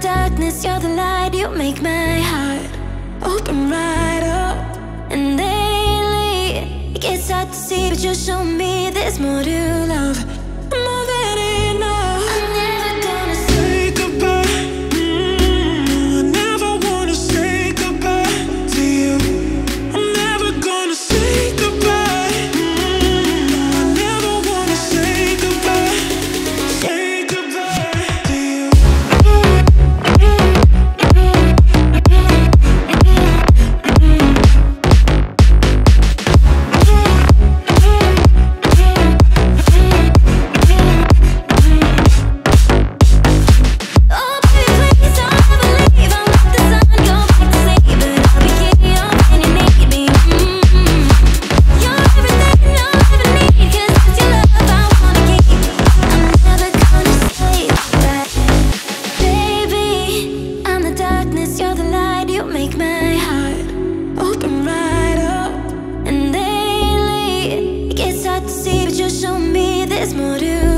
darkness, you're the light. You make my heart open right up. And lately, it gets hard to see, but you show me there's more to love. It's hard to see, but you show me there's more to